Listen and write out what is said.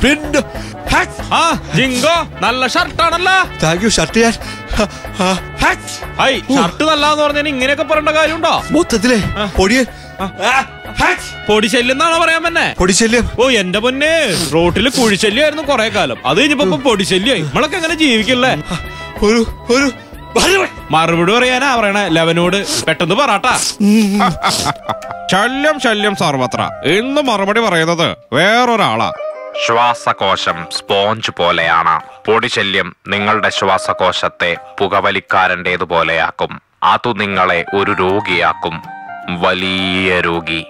Print ആ ജിങ്കോ നല്ല ഷർട്ടാണല്ലോ താങ്ക് യു ഷർട്ട് ഞാൻ. ഹൈ ഷർട്ട് നല്ലാന്ന് പറഞ്ഞാൽ ഇങ്ങനെയൊക്കെ പറയേണ്ട കാര്യമുണ്ടോ? മൊത്തത്തിലെ പൊടിയൻ പൊടി. ശല്യം എന്നാണോ പറയാൻ പന്നെ പൊടിശല്യം ഓ എന്റെ പൊന്നെ റോട്ടിൽ കുഴിശല്യായിരുന്നു കൊറേ കാലം. അത് കഴിഞ്ഞപ്പോ പൊടിശല്യായി നമ്മളൊക്കെ എങ്ങനെ ജീവിക്കല്ലേ? ഒരു ഒരു മറുപടി പറയാനാ പറയണ. ലവനോട് പെട്ടെന്ന് പറട്ടാ ശല്യം ശല്യം സർവത്ര. ഇന്ന് മറുപടി പറയുന്നത് വേറൊരാളാ. ശ്വാസകോശം സ്പോഞ്ച് പോലെയാണ്. പൊടിശല്യം നിങ്ങളുടെ ശ്വാസകോശത്തെ പുകവലിക്കാരന്റേതുപോലെയാക്കും അതു നിങ്ങളെ ഒരു രോഗിയാക്കും. വലിയ രോഗി.